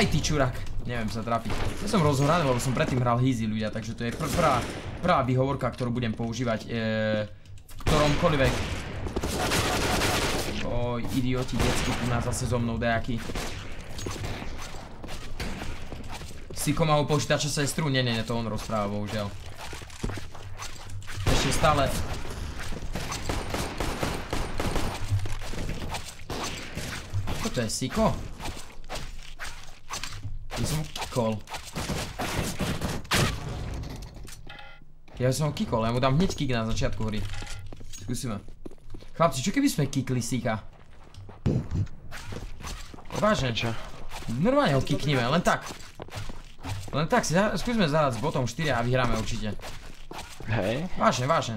Aj ty čurák. Neviem sa trafiť. Ja som rozhoraný, lebo som predtým hral Heezy ľudia, takže to je pr prvá, prvá výhovorka, ktorú budem používať e, v ktoromkoľvek. Oj, idioti, detsky tu nás zase so mnou dejaký. Siko má u počítača sestru? Nie, nie, nie, to on rozpráva, bohužiaľ. Ešte stále to je Siko? Som ho kikol. Ja som ho kikol, ja mu dám hneď kick na začiatku hry. Skúsime. Chlapci, čo keby sme kikli Sika? Vážne. Čo? Normálne ho kiknime, len tak. Len tak si skúsme zahrať s botom 4 a vyhráme určite. Hej. Vážne, vážne.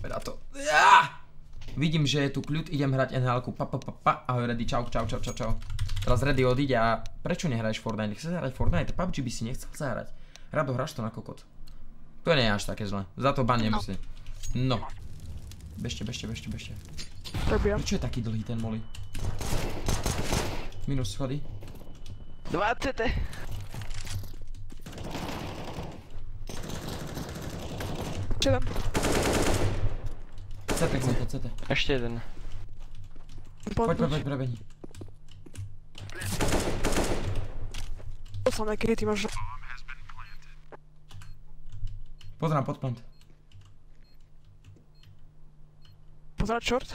Teda to. Vidím, že je tu kľud, idem hrať NHL-ku. Pa, pa, pa, pa. Ahoj, Reddy, čau, čau, čau, čau, čau. Teraz Reddy odíde a prečo nehraješ Fortnite? Nechceš zahrať Fortnite? PUBG by si nechcel zahrať. Rado, hráš to na kokot. To nie je až také zle. Za to ban nemusí. No. Bežte, bežte, bežte, bežte. Prečo je taký dlhý ten molly? Minus schody. 20. Čedem. CT, CT, CT. Ešte jeden. Poď, poď, poď, prebehni. To som nekedy, ty máš... Pozrám pod plant. Pozerať short.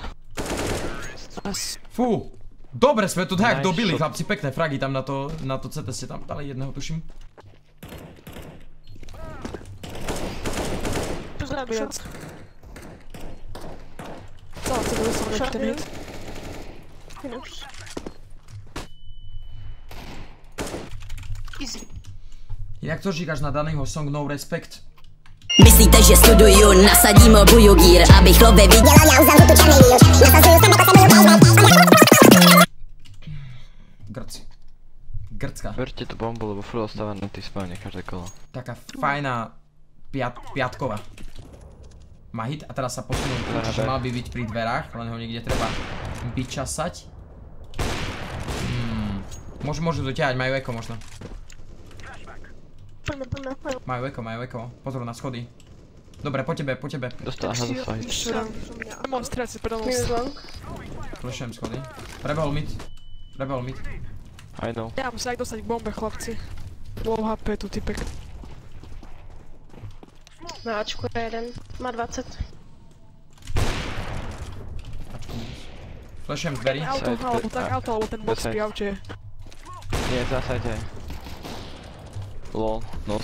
Fú! Dobre sme tu tak dobili, chlapci, pekné fragy tam na to, na to CT ste tam dali jedného, tuším. Pozerám short. Co, co byl jsem ten hit? Jak to říkáš na daného song No Respect? Myslíte, že studuju, nasadím obuju gír, abych love viděla, já uzavřu tu černý. Nasazuju se, Grci. Grcka. Verte tú bombu, lebo furt ostáva na tých spávne každé kolo. Taká fajná piat, piatková má hit a teraz sa posunul čiže mal by byť pri dverách, len ho niekde treba vyčasať. Hmm. Môžu, môžu doťahať, majú eko možno. Majú eko, majú eko. Pozor na schody. Dobre, po tebe, po tebe. Dostal, aha, dostal si predo Flešujem schody. Rebel mid. Rebel mid. I know. Ja musím aj dostať k bombe, chlapci. Low HP tu typek. Na Ačku je jeden, má 20. Flashem dverí. Auto, alebo tak auto, alebo ten box pri aute. Nie, zásajte. Lol, no.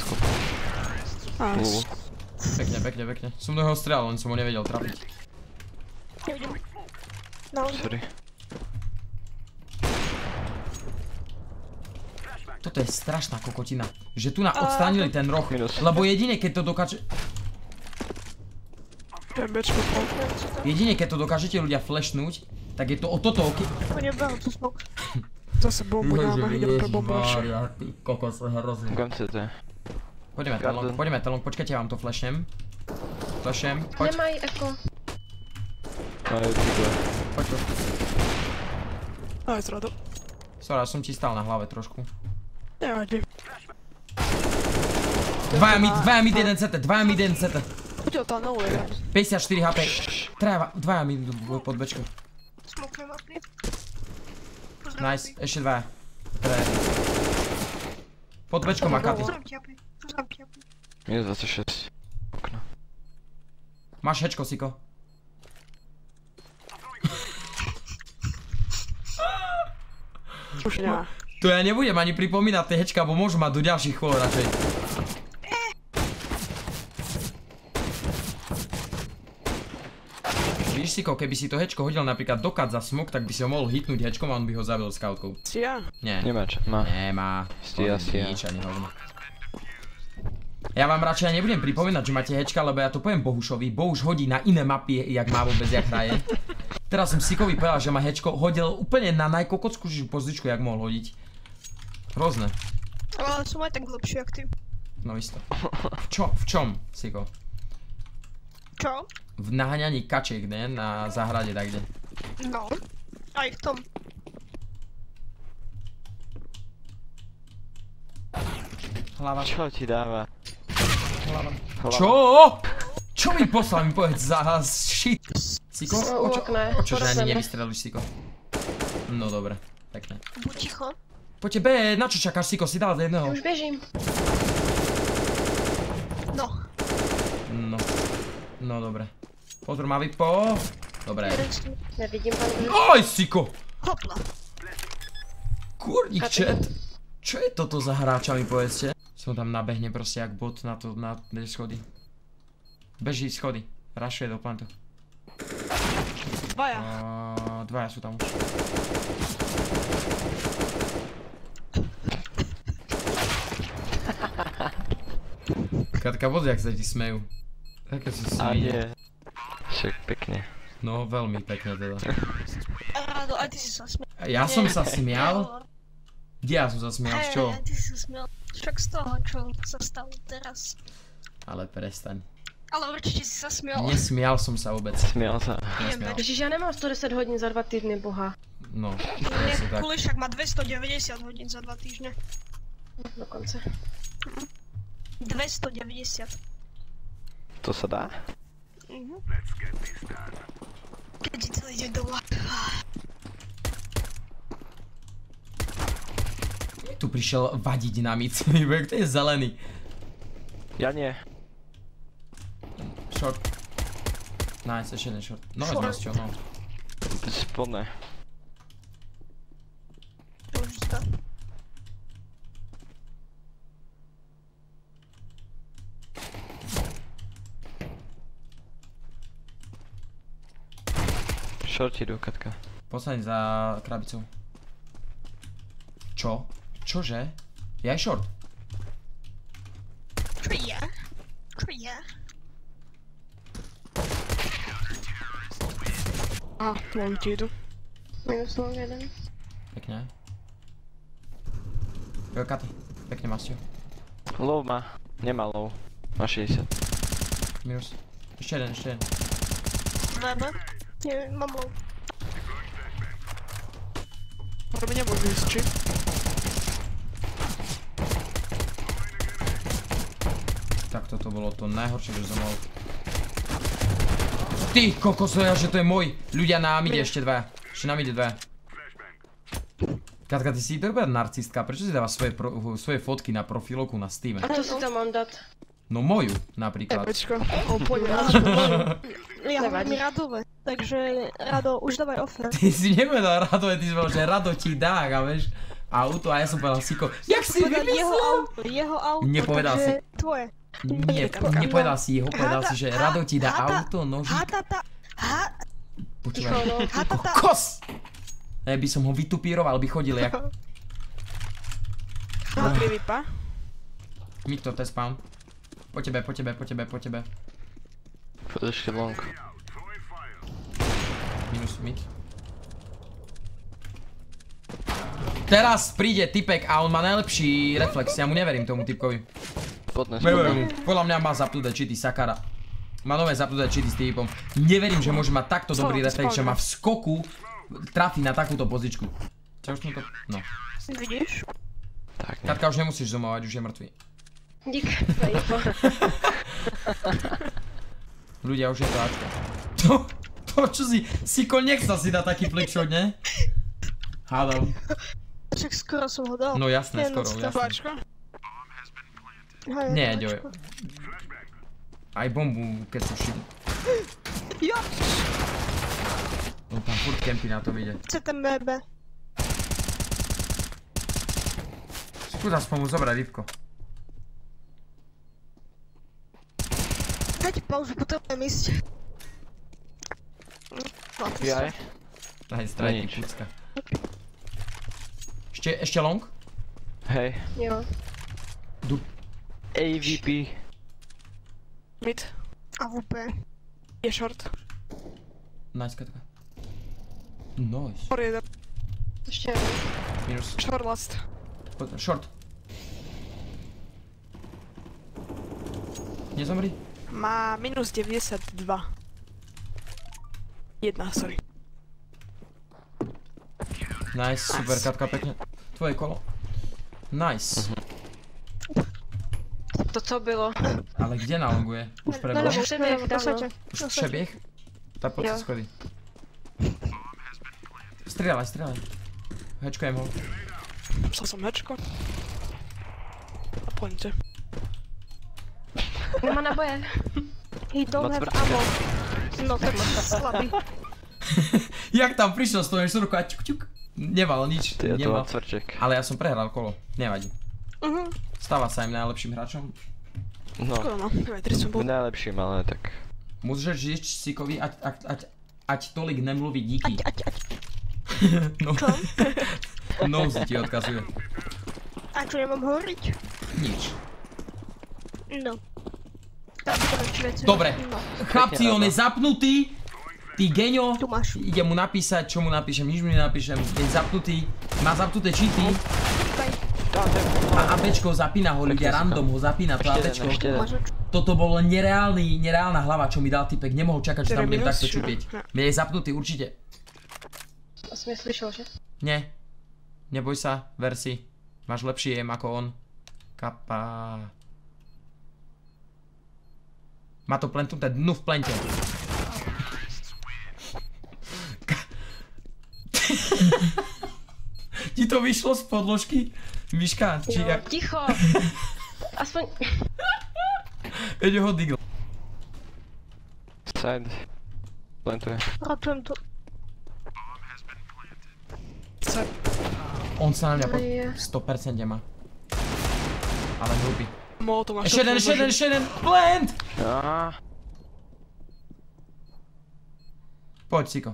Nice. Pekne, pekne, pekne. Som do neho strel, len som ho nevedel trafiť. Nevidím. No. Sorry. Toto je strašná kokotina. Že tu na odstránili ten roh. Lebo jedine keď to dokáže... Jedine keď to dokážete ľudia flashnúť, tak je to o toto oky... Zase bombu dáme, idem pre bombu Ty kokos, hrozný. Kam chcete? Poďme telong, poďme telong, počkajte, ja vám to flashnem. Flashnem, poď. Nemaj eko. Poď, poď. Aj, zrado. Sorry, som ti stál na hlave trošku. Nevadí. Dvaja mid, dvaja mid, jeden CT, dvaja mid, jeden CT. To na uliek. 54 HP. Traja, dvaja mid pod bečko. Nice, ešte dvaja. Traja. Pod bečko má katy. Minus 26. Okno. Máš hečko, Siko. Už nemá. To ja nebudem ani pripomínať tie hečka, bo môžu mať do ďalších chôl radšej. Siko, keby si to hečko hodil napríklad do za smok, tak by si ho mohol hitnúť hečkom a on by ho zabil scoutkou. Stia? Nie. Nemá čo, má. Nemá. Stia, stia. Nič ani hovno. Ja vám radšej nebudem pripomínať, že máte hečka, lebo ja to poviem Bohušovi. Bohuš hodí na iné mapy, jak má vôbec, jak hraje. Teraz som Sikovi povedal, že má hečko, hodil úplne na najkokockúšiu pozičku, jak mohol hodiť. Hrozné. Ale som aj tak lepší jak ty. No isto. V, čo, v čom, Siko? Čo? v naháňaní kačiek, ne? Na záhrade takde. No, aj v tom. Hlava. Čo ti dáva? Hlava. Hlava. Čo? Čo mi poslal mi povedz za shit? Siko? Očo, očože ani nevystrelíš Siko. No dobre, pekne. Buď ticho. Po tebe, na čo čakáš Siko? Si dal jedného. Už bežím. No. No. No dobre. Pozor, má vypo. Dobre. Nevidím, pán Oj, Siko! Hopla. Kurník chat. Čo je toto za hráča mi povedzte? Som tam nabehne proste jak bot na to, na tie schody. Beží schody. Rašuje do plantu. Dvaja. Uh, dvaja sú tam už. Katka, pozri, jak sa ti smejú. Také smie. nie. Však pekne. No, veľmi pekne teda. Rado, aj ty si sa smial. Ja som sa smial? Kde ja som sa smial? Z čoho? Hej, ty si sa smial. Však z toho, čo sa stalo teraz. Ale prestaň. Ale určite si sa smial. Nesmial som sa vôbec. Smial sa. Nesmial. Ježiš, ja nemám 110 hodín za 2 týdny, boha. No, presne tak. Kulišak má 290 hodín za 2 týždne. Dokonca. 290. To sa dá? Mhm. Ti to ide doma. Tu prišiel vadiť na mic. Kto je zelený? Ja nie. Short. Nice, ešte jeden short. No, čo, no. Spodné. To už zdá. Short idú, Katka. Posaď za krabicou. Čo? Čože? Ja aj short. Je? Čo je? A, long ti idú. Minus long jeden. Pekne. Jo, Katy. Pekne Mastio. Low má. Nemá low. Má 60. Minus. Ešte jeden, ešte jeden. Máme. Nie, mám low. Robi nemôžu ísť, či? Tak toto bolo to najhoršie, čo som mal. Ty kokos, ja, že to je môj. Ľudia na mide ešte dvaja. Ešte na mide dvaja. Katka, ty si dobrá narcistka, prečo si dáva svoje, pro, svoje fotky na profilovku na Steam? A čo si tam mám dať? No moju, napríklad. Epečko. O, poďme. Ja hovorím Radové. Takže Rado, už dávaj offer. Ty si nepovedal Rado, ty si povedal, že Rado ti dá, a vieš, auto a ja som povedal Siko, jak si Povedal jeho vymyslel? auto, jeho auto, Nepovedal takže si. tvoje. Nie, nepovedal si jeho, povedal si, že Rado ti dá Hata- auto, nožík. Hatata, ha, Počúvaj, ticho, no. Kokos! Ja by som ho vytupíroval, by chodil jak... Má tri vypa. Mikto, to je spawn. Po tebe, po tebe, po tebe, po tebe. Poď ešte long. Mid. Teraz príde typek a on má najlepší reflex, ja mu neverím tomu typkovi. Neverím. Podľa mňa má zapnuté cheaty Sakara. Má nové zapnuté cheaty s typom. Neverím, že môže mať takto dobrý reflex, že má v skoku trafi na takúto pozičku. Čo už to... No. Vidíš? Tak, nie. Katka už nemusíš zoomovať, už je mŕtvý. Dík. Ľudia, už je to Ačko. To čo si, Siko nechcel si dať taký flickshot, ne? Hádam. Však skoro som ho dal. No jasné, Nie, no, skoro, to- jasné. Páčko. Nie, ďoj. Aj bombu, keď sú šili. Jo, On tam furt kempy na to ide. chce ten BB. Skús aspoň mu zobrať rybko. Dajte pauzu, potrebujem ísť. Jaj. Daj strajky, nič. pucka. Ešte, ešte long? Hej. Jo. AVP. Mid. AWP. Je short. Nice, katka. Nice. Por jeden. Ešte jeden. Minus. Short last. Poď, Short. Nezomri? Má minus 92. Jedna, sorry. Nice, super, Katka, pekne. Tvoje kolo. Nice. To co bylo? Ale kde nalonguje? Už na levo, na dávno. Už přebieh? Tak poď sa schody. Strieľaj, strieľaj. Hečkujem ho. Psal som hečko. A poďte. Nemá naboje. He don't have ammo. No tak slabý. Jak tam prišiel s tou surku a čuk čuk. Nemal nič, Ty je to nemal. cvrček. Ale ja som prehral kolo, nevadí. Mhm. Stáva sa im najlepším hráčom. No, no, aj 3 som bol. najlepším, ale tak... Môžeš žiť Sikovi, ať, ať, ať, ať tolik nemluví díky. Ať, ať, ať. No. Nosy ti odkazuje. A čo nemám hovoriť? Nič. No. Dobre. Chlapci, on je zapnutý. Ty geňo. Máš. Idem mu napísať, čo mu napíšem, nič mu nenapíšem. Je zapnutý. Má zapnuté cheaty. A ABčko zapína ho ľudia, random ho zapína to oč- Toto bolo nereálny, nereálna hlava, čo mi dal typek. Nemohol čakať, že tam budem takto čupiť. Mne je zapnutý určite. Jsem je slyšel, že? Nie. Neboj sa, ver si. Máš lepší aim ako on. Kapa. Má to plentuté dnu v plente. Ka- Ti to vyšlo z podložky? Myška, či ja... Ticho! Aspoň... Veď ho digl. Side. Plantuje. Ratujem tu. On sa na mňa po... Je. 100% má. Ale hlupý. Mohol to máš Ešte jeden, ešte jeden, ešte jeden. Plant! Á, Poď, Siko.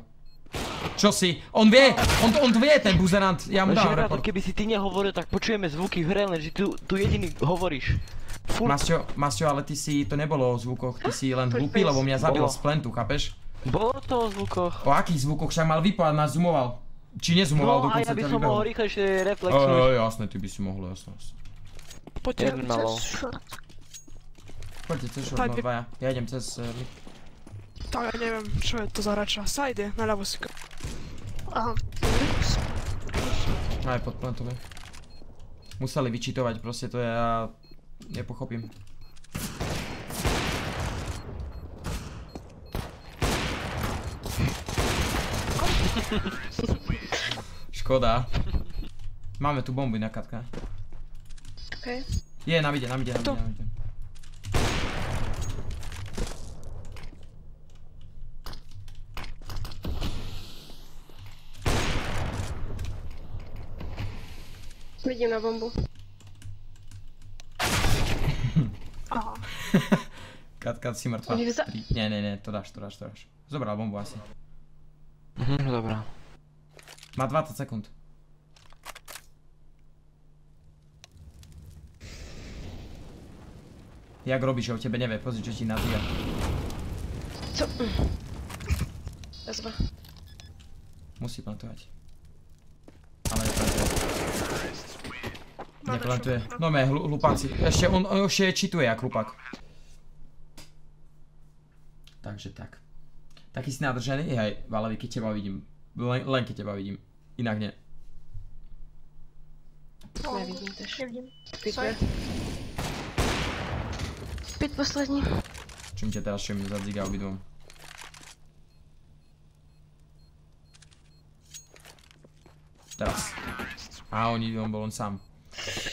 Čo si? On vie! On on vie, ten buzerant. Ja mu dám report. keby si ty nehovoril, tak počujeme zvuky v hre, lenže tu, tu jediný hovoríš. Furt. Masťo, Masťo, ale ty si, to nebolo o zvukoch, ty si len hlupý, lebo mňa zabil z plentu, chápeš? Bolo to o zvukoch. O akých zvukoch? Však mal vypať, ma zoomoval. Či nezumoval, No a dokonca ja by som mohol rýchlejšie reflexnúť. jasné, ty by si mohol, jasné. jasné. Poďte. Jeden malo. Short. Poďte cez short, no dvaja. Ja idem cez... eh, mid. Tak ja neviem, čo je to za hráča. Side je, naľavo si ko. Aha. Aj pod plentom je. Museli vyčitovať, proste to ja nepochopím. Škoda. Máme tu bomby na katka. Okay. Je, na vide, na vide, na vide, Tu. na vide. Vidím na bombu. Aha. Kat, kat si mŕtva. Nie, nie, nie, to dáš, to dáš, to dáš. Zobral bombu asi. Mhm, dobrá. Má 20 sekúnd. Jak robíš, že o tebe nevie, pozri, čo ti nazýva. Co? Bezva. Musí plantovať. Ale neplantuje. Neplantuje. No mé, hlu, hlupáci. Ešte, on, on ešte čituje jak hlupak. Takže tak. Taký si nadržený? Hej, Valevi, keď teba vidím. Len, len keď teba vidím. Inak nie. Nevidím tež. Nevidím. Pituje. Poslední. Čím ťa teraz čím zadziga obidvom. Teraz. A oni, on bol on sám.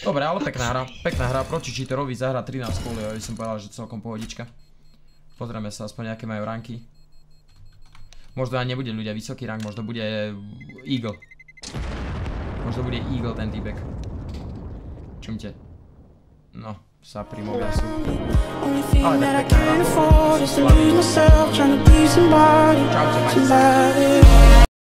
Dobre, ale pekná hra. Pekná hra proti cheaterovi zahra 13 kôl, ja by som povedal, že celkom pohodička. Pozrieme sa aspoň aké majú ranky. Možno aj nebude ľudia vysoký rank, možno bude Eagle. Možno bude Eagle ten týpek. Čumte. No, sa pri sú. Trying to be somebody, Čaute, somebody.